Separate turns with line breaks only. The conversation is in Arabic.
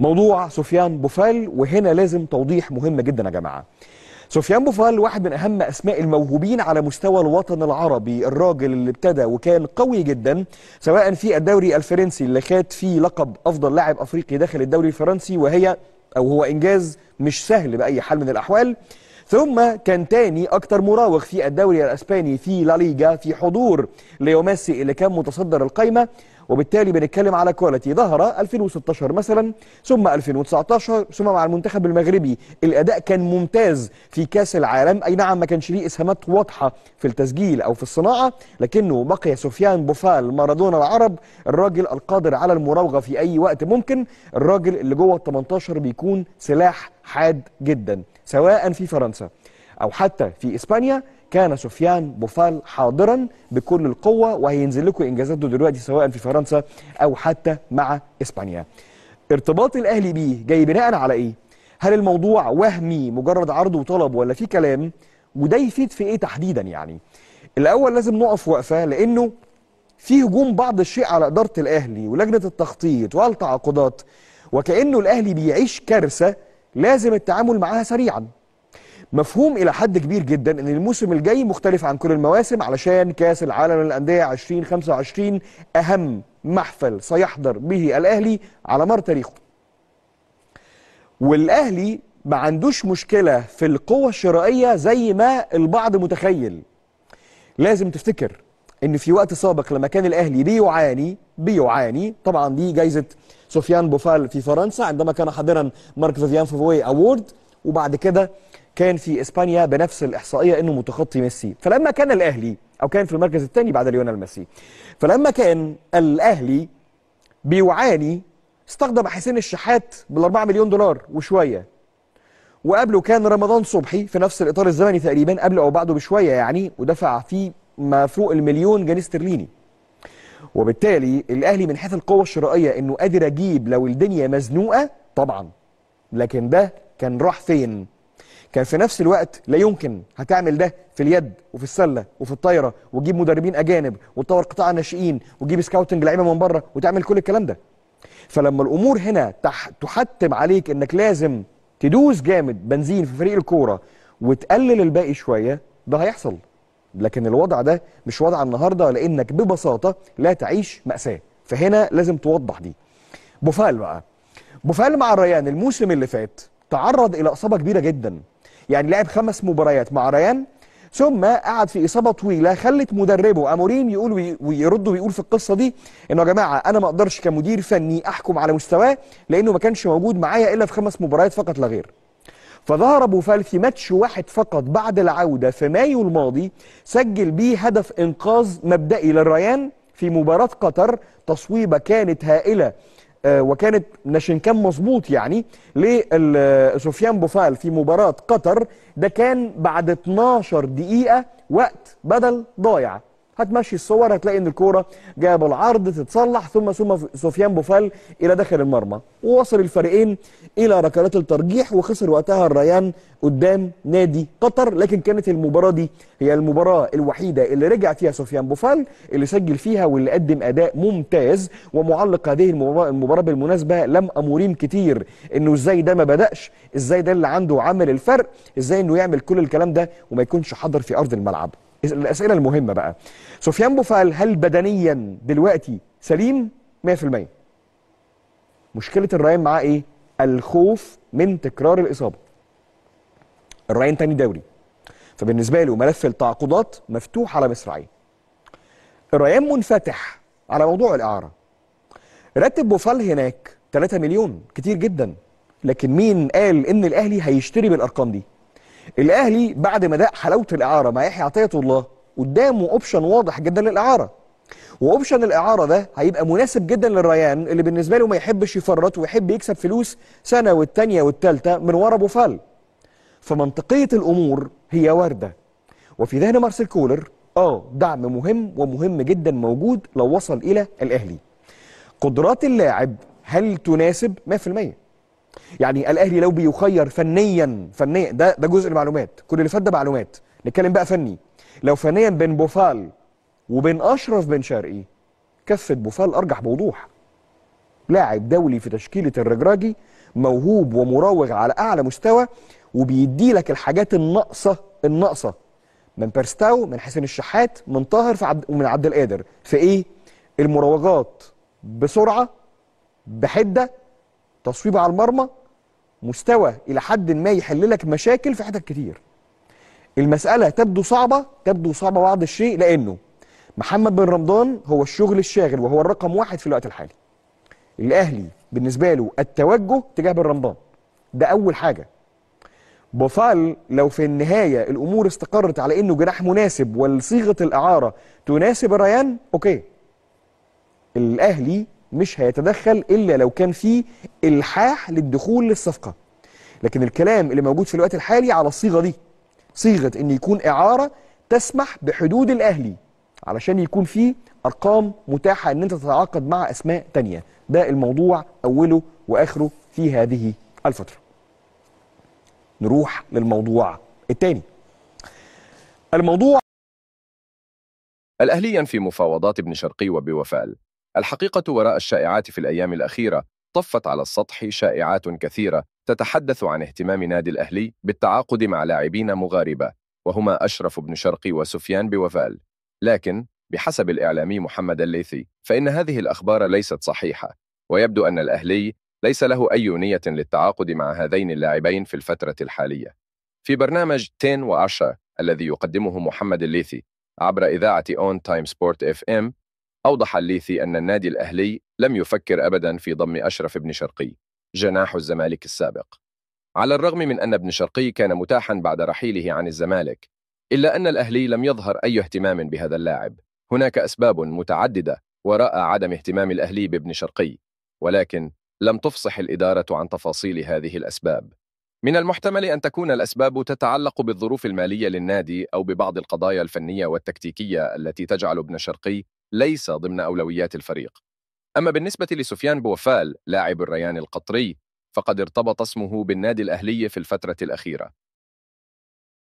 موضوع سفيان بوفال وهنا لازم توضيح مهم جدا يا جماعة. سفيان بوفال واحد من أهم أسماء الموهوبين على مستوى الوطن العربي الراجل اللي ابتدى وكان قوي جدا سواء في الدوري الفرنسي اللي خد فيه لقب أفضل لاعب أفريقي داخل الدوري الفرنسي وهي أو هو إنجاز مش سهل بأي حال من الأحوال. ثم كان تاني أكتر مراوغ في الدوري الأسباني في لا ليجا في حضور ليو ميسي اللي كان متصدر القائمه وبالتالي بنتكلم على quality ظهر 2016 مثلا ثم 2019 ثم مع المنتخب المغربي. الأداء كان ممتاز في كأس العالم. أي نعم ما كانش ليه إسهامات واضحة في التسجيل أو في الصناعة لكنه بقي سفيان بوفال مارادونا العرب الراجل القادر على المراوغة في أي وقت ممكن. الراجل اللي جوه ال 18 بيكون سلاح حاد جدا سواء في فرنسا أو حتى في إسبانيا. كان سفيان بوفال حاضرا بكل القوة وهينزل لكم إنجازاته دلوقتي سواء في فرنسا أو حتى مع إسبانيا ارتباط الأهلي بيه جاي بناء على إيه؟ هل الموضوع وهمي مجرد عرض وطلب ولا في كلام؟ وده يفيد في إيه تحديدا يعني؟ الأول لازم نقف وقفة لأنه في هجوم بعض الشيء على إدارة الأهلي ولجنة التخطيط والتعاقدات وكأنه الأهلي بيعيش كارثة لازم التعامل معاها سريعا مفهوم إلى حد كبير جدا إن الموسم الجاي مختلف عن كل المواسم علشان كأس العالم للأندية 2025 أهم محفل سيحضر به الأهلي على مر تاريخه. والأهلي ما عندوش مشكلة في القوة الشرائية زي ما البعض متخيل. لازم تفتكر إن في وقت سابق لما كان الأهلي بيعاني بيعاني طبعا دي جايزة سفيان بوفال في فرنسا عندما كان حاضرا Marc-Vivien Foé award وبعد كده كان في إسبانيا بنفس الإحصائية إنه متخطي ميسي. فلما كان الأهلي أو كان في المركز الثاني بعد ليونيل ميسي. فلما كان الأهلي بيعاني استخدم حسين الشحات بال4 مليون دولار وشوية. وقبله كان رمضان صبحي في نفس الإطار الزمني تقريبا قبله أو بعده بشوية يعني ودفع فيه ما فوق المليون جنيه استرليني. وبالتالي الأهلي من حيث القوة الشرائية إنه قادر أجيب لو الدنيا مزنوقة طبعا. لكن ده كان راح فين؟ كان في نفس الوقت لا يمكن هتعمل ده في اليد وفي السلة وفي الطايرة وتجيب مدربين أجانب وتطور قطاع الناشئين وتجيب سكاوتنج لعيبة من بره وتعمل كل الكلام ده. فلما الأمور هنا تح تحتم عليك إنك لازم تدوس جامد بنزين في فريق الكورة وتقلل الباقي شوية ده هيحصل. لكن الوضع ده مش وضع النهارده لإنك ببساطة لا تعيش مأساة. فهنا لازم توضح دي. بوفال بقى. بوفال مع الريان الموسم اللي فات تعرض إلى إصابة كبيرة جدا. يعني لعب خمس مباريات مع ريان ثم قعد في إصابة طويلة خلت مدربه أموريم يقول ويرد ويقول في القصة دي إنه يا جماعة أنا ما أقدرش كمدير فني أحكم على مستواه لأنه ما كانش موجود معايا إلا في خمس مباريات فقط لا غير. فظهر بوفال في ماتش واحد فقط بعد العودة في مايو الماضي سجل بيه هدف إنقاذ مبدئي للريان في مباراة قطر تصويبة كانت هائلة وكانت ناشنكان مظبوط يعني لسفيان بوفال في مباراة قطر. ده كان بعد 12 دقيقة وقت بدل ضايع. هتمشي الصور هتلاقي إن الكورة جاية بالعرض تتصلح ثم ثم سفيان بوفال إلى داخل المرمى. ووصل الفريقين إلى ركلات الترجيح وخسر وقتها الريان قدام نادي قطر. لكن كانت المباراة دي هي المباراة الوحيدة اللي رجع فيها سفيان بوفال اللي سجل فيها واللي قدم أداء ممتاز. ومعلق هذه المباراه, بالمناسبة لم اموريم كتير إنه إزاي ده ما بدأش إزاي ده اللي عنده عامل الفرق إزاي إنه يعمل كل الكلام ده وما يكونش حاضر في أرض الملعب. الأسئلة المهمة بقى. سفيان بوفال هل بدنيا دلوقتي سليم؟ 100% مشكلة الريان معاه إيه؟ الخوف من تكرار الإصابة. الريان تاني دوري. فبالنسبة له ملف التعاقدات مفتوح على مصراعيه. الريان منفتح على موضوع الإعارة. راتب بوفال هناك 3 مليون كتير جدا. لكن مين قال إن الأهلي هيشتري بالأرقام دي؟ الأهلي بعد ما داق حلاوة الإعارة مع يحيى عطية الله قدامه option واضح جدا للإعارة. و option الإعارة ده هيبقى مناسب جدا للريان اللي بالنسبة له ما يحبش يفرط ويحب يكسب فلوس سنة والثانيه والثالثه من ورا بوفال فمنطقية الأمور هي واردة. وفي ذهن مارسيل كولر آه دعم مهم ومهم جدا موجود لو وصل إلى الأهلي. قدرات اللاعب هل تناسب 100% يعني الأهلي لو بيخير فنيا فنيا ده ده جزء المعلومات. كل اللي فات ده معلومات. نتكلم بقى فني. لو فنيا بين بوفال وبين أشرف بن شرقي كفة بوفال أرجح بوضوح. لاعب دولي في تشكيلة الرجراجي موهوب ومراوغ على أعلى مستوى وبيدي لك الحاجات الناقصة الناقصة. من بيرستاو من حسين الشحات من طاهر عبد ومن عبد القادر. في إيه؟ المراوغات بسرعة بحدة تصويب على المرمى مستوى إلى حد ما يحل لك مشاكل في حتت كتير. المسألة تبدو صعبة تبدو صعبة بعض الشيء لأنه محمد بن رمضان هو الشغل الشاغل وهو الرقم واحد في الوقت الحالي. الأهلي بالنسبة له التوجه تجاه بن رمضان. ده أول حاجة. بوفال لو في النهاية الأمور استقرت على إنه جناح مناسب وصيغه الإعارة تناسب الريان أوكي. الأهلي مش هيتدخل إلا لو كان في إلحاح للدخول للصفقة. لكن الكلام اللي موجود في الوقت الحالي على الصيغه دي صيغة إن يكون إعارة تسمح بحدود الأهلي علشان يكون في أرقام متاحة إن أنت تتعاقد مع أسماء تانية. ده الموضوع أوله وآخره في هذه الفترة. نروح للموضوع الثاني. الموضوع
الأهلي ينفي مفاوضات ابن شرقي وبوفال. الحقيقة وراء الشائعات في الأيام الأخيرة طفت على السطح شائعات كثيرة تتحدث عن اهتمام نادي الأهلي بالتعاقد مع لاعبين مغاربة وهما أشرف بن شرقي وسفيان بوفال. لكن بحسب الإعلامي محمد الليثي فإن هذه الأخبار ليست صحيحة ويبدو أن الأهلي ليس له أي نية للتعاقد مع هذين اللاعبين في الفترة الحالية. في برنامج 10 وعشرة الذي يقدمه محمد الليثي عبر إذاعة أون تايم سبورت اف ام أوضح الليثي أن النادي الأهلي لم يفكر أبدا في ضم أشرف بن شرقي جناح الزمالك السابق. على الرغم من أن ابن شرقي كان متاحا بعد رحيله عن الزمالك إلا أن الأهلي لم يظهر أي اهتمام بهذا اللاعب. هناك أسباب متعددة وراء عدم اهتمام الأهلي بابن شرقي ولكن لم تفصح الإدارة عن تفاصيل هذه الأسباب. من المحتمل أن تكون الأسباب تتعلق بالظروف المالية للنادي أو ببعض القضايا الفنية والتكتيكية التي تجعل ابن شرقي ليس ضمن أولويات الفريق. أما بالنسبة لسفيان بوفال لاعب الريان القطري فقد ارتبط اسمه بالنادي الأهلي في الفترة الأخيرة.